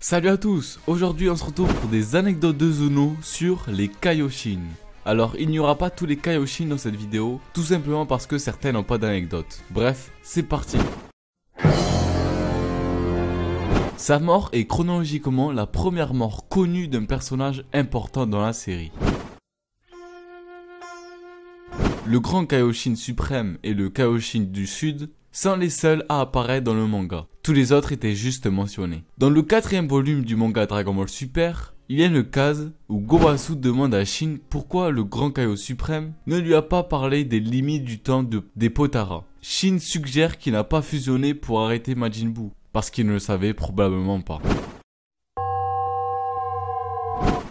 Salut à tous, aujourd'hui on se retrouve pour des anecdotes de Zuno sur les Kaioshin. Alors il n'y aura pas tous les Kaioshin dans cette vidéo, tout simplement parce que certains n'ont pas d'anecdotes. Bref, c'est parti Sa mort est chronologiquement la première mort connue d'un personnage important dans la série. Le grand Kaioshin suprême et le Kaioshin du sud sont les seuls à apparaître dans le manga. Tous les autres étaient juste mentionnés. Dans le quatrième volume du manga Dragon Ball Super, il y a une case où Gowasu demande à Shin pourquoi le grand Kaio suprême ne lui a pas parlé des limites du temps de, des Potara. Shin suggère qu'il n'a pas fusionné pour arrêter Majin Buu, parce qu'il ne le savait probablement pas.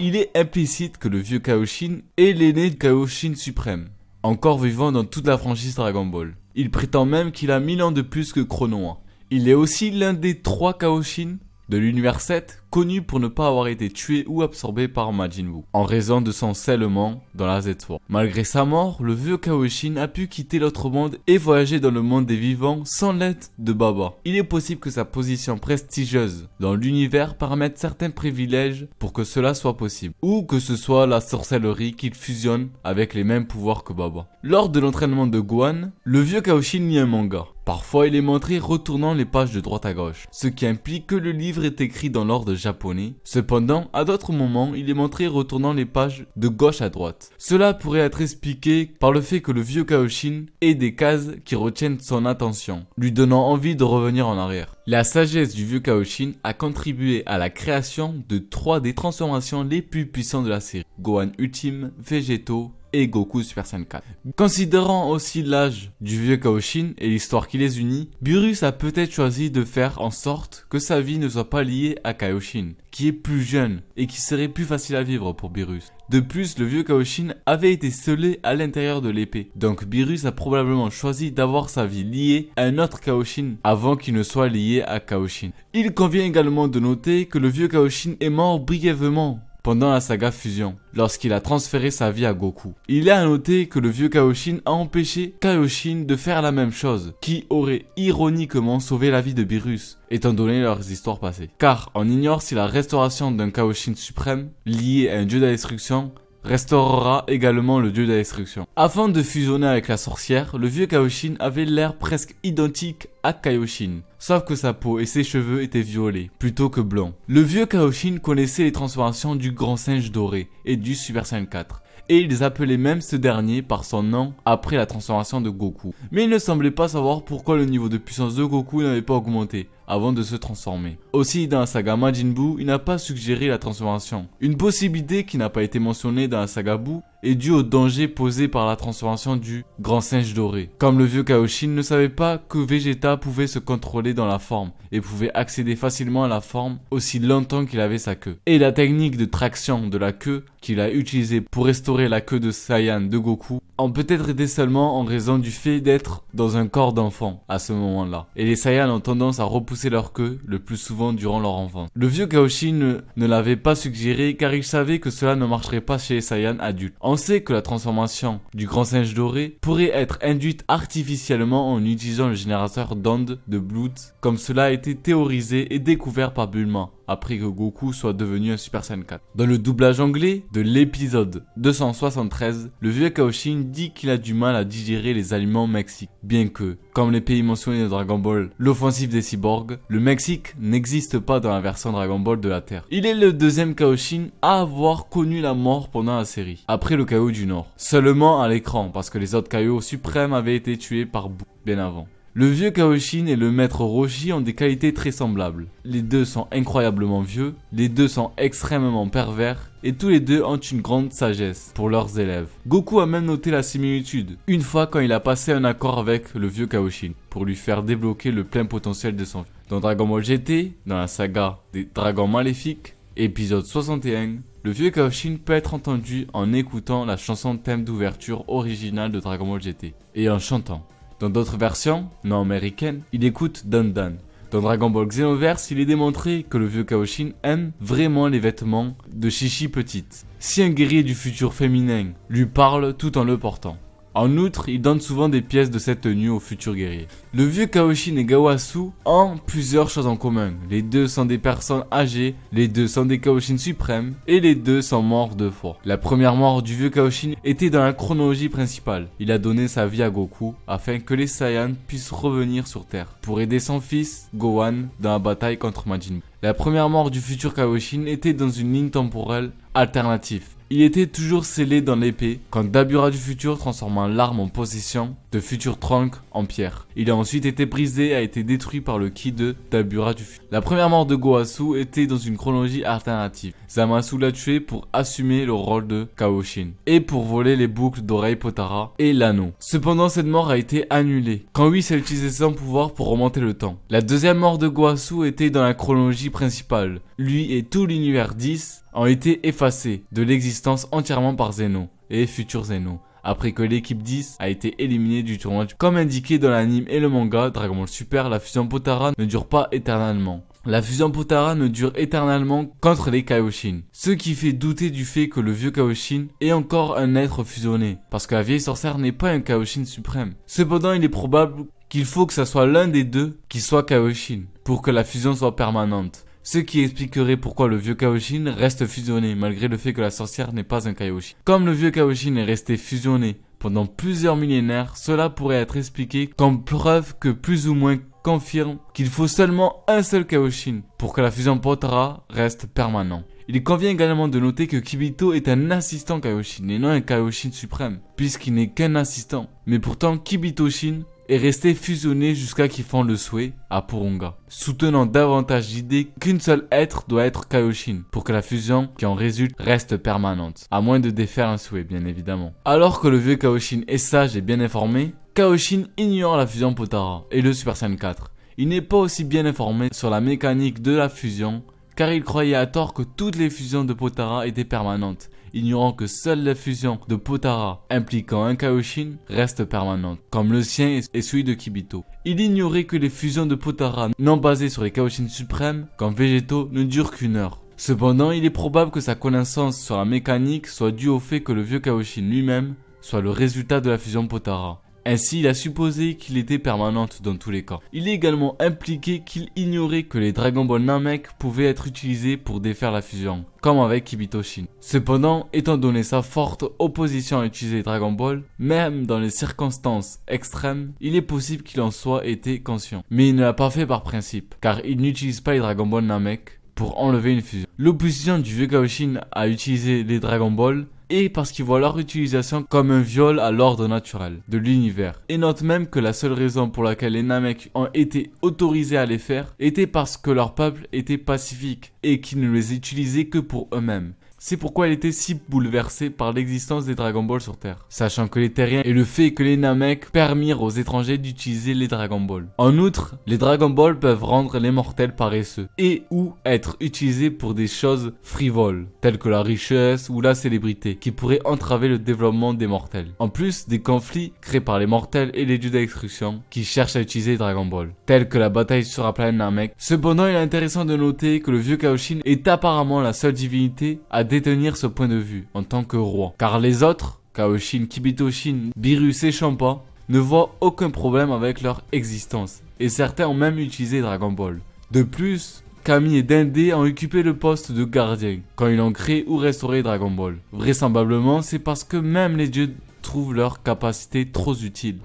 Il est implicite que le vieux Kaioshin est l'aîné de Kaioshin suprême, encore vivant dans toute la franchise Dragon Ball. Il prétend même qu'il a 1000 ans de plus que Chrono Il est aussi l'un des trois Kaoshin de l'univers 7, connu pour ne pas avoir été tué ou absorbé par Majin Buu, en raison de son scellement dans la Z-Sword. Malgré sa mort, le vieux Kaioshin a pu quitter l'autre monde et voyager dans le monde des vivants sans l'aide de Baba. Il est possible que sa position prestigieuse dans l'univers permette certains privilèges pour que cela soit possible, ou que ce soit la sorcellerie qu'il fusionne avec les mêmes pouvoirs que Baba. Lors de l'entraînement de Gohan, le vieux Kaioshin lit un manga. Parfois, il est montré retournant les pages de droite à gauche, ce qui implique que le livre est écrit dans l'ordre japonais. Cependant, à d'autres moments, il est montré retournant les pages de gauche à droite. Cela pourrait être expliqué par le fait que le vieux Kaoshin ait des cases qui retiennent son attention, lui donnant envie de revenir en arrière. La sagesse du vieux Kaoshin a contribué à la création de trois des transformations les plus puissantes de la série. Gohan Ultime, Végétaux et Goku Super Saiyan 4. Considérant aussi l'âge du vieux Kaoshin et l'histoire qui les unit, Burus a peut-être choisi de faire en sorte que sa vie ne soit pas liée à Kaioshin, qui est plus jeune et qui serait plus facile à vivre pour Beerus. De plus, le vieux Kaoshin avait été scellé à l'intérieur de l'épée, donc Beerus a probablement choisi d'avoir sa vie liée à un autre Kaoshin avant qu'il ne soit lié à Kaoshin. Il convient également de noter que le vieux Kaoshin est mort brièvement pendant la saga Fusion, lorsqu'il a transféré sa vie à Goku. Il est à noter que le vieux Kaioshin a empêché Kaioshin de faire la même chose, qui aurait ironiquement sauvé la vie de Beerus, étant donné leurs histoires passées. Car on ignore si la restauration d'un Kaioshin suprême, lié à un dieu de la destruction, restaurera également le dieu de la destruction. Afin de fusionner avec la sorcière, le vieux Kaioshin avait l'air presque identique à Kaioshin, sauf que sa peau et ses cheveux étaient violets plutôt que blancs. Le vieux Kaioshin connaissait les transformations du grand singe doré et du Super Saiyan 4 et ils appelaient même ce dernier par son nom après la transformation de Goku. Mais il ne semblait pas savoir pourquoi le niveau de puissance de Goku n'avait pas augmenté avant de se transformer. Aussi, dans la saga Majin Buu, il n'a pas suggéré la transformation. Une possibilité qui n'a pas été mentionnée dans la saga Buu est due au danger posé par la transformation du grand singe doré. Comme le vieux Kaoshin ne savait pas que Vegeta pouvait se contrôler dans la forme et pouvait accéder facilement à la forme aussi longtemps qu'il avait sa queue. Et la technique de traction de la queue qu'il a utilisée pour restaurer la queue de Saiyan de Goku ont peut-être été seulement en raison du fait d'être dans un corps d'enfant à ce moment-là. Et les Saiyans ont tendance à repousser leur queue le plus souvent durant leur enfance. Le vieux Kaoshin ne, l'avait pas suggéré car il savait que cela ne marcherait pas chez les Saiyans adultes. On sait que la transformation du grand singe doré pourrait être induite artificiellement en utilisant le générateur d'ondes de Blood comme cela a été théorisé et découvert par Bulma après que Goku soit devenu un Super Saiyan 4. Dans le doublage anglais de l'épisode 273, le vieux Kaoshin dit qu'il a du mal à digérer les aliments mexiques, bien que, comme les pays mentionnés de Dragon Ball, l'offensive des cyborgs, le Mexique n'existe pas dans la version Dragon Ball de la Terre. Il est le deuxième Kaoshin à avoir connu la mort pendant la série, après le Chaos du Nord. Seulement à l'écran, parce que les autres Kaio suprêmes avaient été tués par Buu bien avant. Le vieux Kaoshin et le maître Roshi ont des qualités très semblables. Les deux sont incroyablement vieux, les deux sont extrêmement pervers, et tous les deux ont une grande sagesse pour leurs élèves. Goku a même noté la similitude, une fois quand il a passé un accord avec le vieux Kaoshin, pour lui faire débloquer le plein potentiel de son fils. Dans Dragon Ball GT, dans la saga des Dragons Maléfiques, épisode 61, le vieux Kaoshin peut être entendu en écoutant la chanson thème d'ouverture originale de Dragon Ball GT, et en chantant. Dans d'autres versions, non américaines, il écoute Dan Dan. Dans Dragon Ball Xenoverse, il est démontré que le vieux Kaoshin aime vraiment les vêtements de Chichi petite. Si un guerrier du futur féminin lui parle tout en le portant. En outre, il donne souvent des pièces de cette tenue aux futurs guerriers. Le vieux Kaoshin et Gawasu ont plusieurs choses en commun. Les deux sont des personnes âgées, les deux sont des Kaoshin suprêmes, et les deux sont morts deux fois. La première mort du vieux Kaoshin était dans la chronologie principale. Il a donné sa vie à Goku afin que les Saiyans puissent revenir sur Terre pour aider son fils, Gohan, dans la bataille contre Majin. La première mort du futur Kaoshin était dans une ligne temporelle alternative. Il était toujours scellé dans l'épée quand Dabura du futur transforma l'arme en possession de Future Trunk en pierre. Il a ensuite été brisé et a été détruit par le ki de Dabura du futur. La première mort de Goasu était dans une chronologie alternative. Zamasu l'a tué pour assumer le rôle de Kaoshin et pour voler les boucles d'oreilles Potara et l'anneau. Cependant, cette mort a été annulée quand Whis a utilisé son pouvoir pour remonter le temps. La deuxième mort de Goasu était dans la chronologie principale. Lui et tout l'univers 10 ont été effacés de l'existence entièrement par Zeno et Future Zeno après que l'équipe 10 a été éliminée du tournoi. Comme indiqué dans l'anime et le manga Dragon Ball Super, la fusion Potara ne dure pas éternellement. La fusion Potara ne dure éternellement qu'entre les Kaioshin. Ce qui fait douter du fait que le vieux Kaioshin est encore un être fusionné. Parce que la vieille sorcière n'est pas un Kaioshin suprême. Cependant, il est probable qu'il faut que ce soit l'un des deux qui soit Kaioshin. Pour que la fusion soit permanente. Ce qui expliquerait pourquoi le vieux Kaioshin reste fusionné malgré le fait que la sorcière n'est pas un Kaioshin. Comme le vieux Kaioshin est resté fusionné pendant plusieurs millénaires, cela pourrait être expliqué comme preuve que plus ou moins confirme qu'il faut seulement un seul Kaioshin pour que la fusion Potara reste permanente. Il convient également de noter que Kibito est un assistant Kaioshin et non un Kaioshin suprême, puisqu'il n'est qu'un assistant. Mais pourtant, Kibito-shin est resté fusionné jusqu'à qu'il font le souhait à Purunga, soutenant davantage l'idée qu'une seule être doit être Kaioshin pour que la fusion qui en résulte reste permanente, à moins de défaire un souhait bien évidemment. Alors que le vieux Kaioshin est sage et bien informé, Kaioshin ignore la fusion Potara et le Super Saiyan 4. Il n'est pas aussi bien informé sur la mécanique de la fusion car il croyait à tort que toutes les fusions de Potara étaient permanentes ignorant que seule la fusion de Potara impliquant un Kaioshin reste permanente, comme le sien et celui de Kibito. Il ignorait que les fusions de Potara non basées sur les Kaioshin suprêmes, comme végétaux, ne durent qu'une heure. Cependant, il est probable que sa connaissance sur la mécanique soit due au fait que le vieux Kaioshin lui-même soit le résultat de la fusion Potara. Ainsi, il a supposé qu'il était permanente dans tous les cas. Il est également impliqué qu'il ignorait que les Dragon Ball Namek pouvaient être utilisés pour défaire la fusion, comme avec Kibitoshin. Cependant, étant donné sa forte opposition à utiliser Dragon Ball, même dans les circonstances extrêmes, il est possible qu'il en soit été conscient. Mais il ne l'a pas fait par principe, car il n'utilise pas les Dragon Ball Namek pour enlever une fusion. L'opposition du vieux Kaoshin à utiliser les Dragon Ball et parce qu'ils voient leur utilisation comme un viol à l'ordre naturel de l'univers. Et note même que la seule raison pour laquelle les Namek ont été autorisés à les faire était parce que leur peuple était pacifique et qu'ils ne les utilisaient que pour eux-mêmes. C'est pourquoi il était si bouleversé par l'existence des Dragon Ball sur Terre, sachant que les Terriens et le fait que les Namek permirent aux étrangers d'utiliser les Dragon Ball. En outre, les Dragon Ball peuvent rendre les mortels paresseux et ou être utilisés pour des choses frivoles, telles que la richesse ou la célébrité, qui pourraient entraver le développement des mortels. En plus des conflits créés par les mortels et les dieux destruction qui cherchent à utiliser les Dragon Ball, tels que la bataille sur la planète Namek. Cependant, il est intéressant de noter que le vieux Kaoshin est apparemment la seule divinité à détenir ce point de vue en tant que roi. Car les autres, Kaoshin, Kibitoshin, Birus et Champa, ne voient aucun problème avec leur existence. Et certains ont même utilisé Dragon Ball. De plus, Kami et Dende ont occupé le poste de gardien quand ils ont créé ou restauré Dragon Ball. Vraisemblablement, c'est parce que même les dieux trouvent leur capacité trop utile.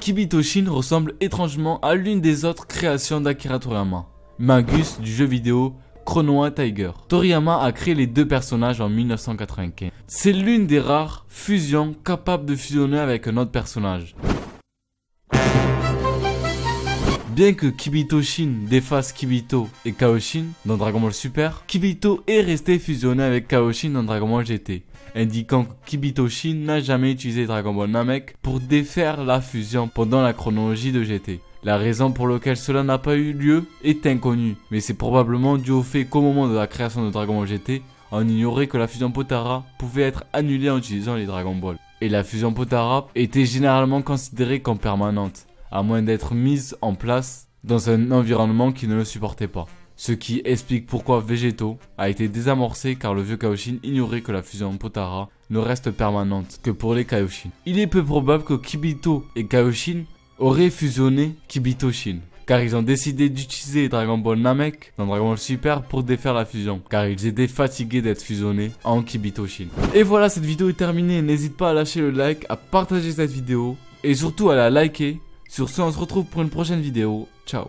Kibitoshin ressemble étrangement à l'une des autres créations d'Akira Toriyama, Magus du jeu vidéo Chronoa Tiger. Toriyama a créé les deux personnages en 1995. C'est l'une des rares fusions capables de fusionner avec un autre personnage. Bien que Kibito Shin défasse Kibito et Kaoshin dans Dragon Ball Super, Kibito est resté fusionné avec Kaoshin dans Dragon Ball GT, indiquant que Kibito Shin n'a jamais utilisé Dragon Ball Namek pour défaire la fusion pendant la chronologie de GT. La raison pour laquelle cela n'a pas eu lieu est inconnue, mais c'est probablement dû au fait qu'au moment de la création de Dragon Ball GT, on ignorait que la fusion Potara pouvait être annulée en utilisant les Dragon Ball. Et la fusion Potara était généralement considérée comme permanente, à moins d'être mise en place dans un environnement qui ne le supportait pas. Ce qui explique pourquoi Végéto a été désamorcé car le vieux Kaoshin ignorait que la fusion Potara ne reste permanente que pour les Kaioshin. Il est peu probable que Kibito et Kaioshin auraient fusionné Kibito-Shin car ils ont décidé d'utiliser Dragon Ball Namek dans Dragon Ball Super pour défaire la fusion, car ils étaient fatigués d'être fusionnés en Kibito-Shin. Et voilà, cette vidéo est terminée, n'hésite pas à lâcher le like, à partager cette vidéo, et surtout à la liker. Sur ce, on se retrouve pour une prochaine vidéo. Ciao